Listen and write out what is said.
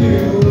you.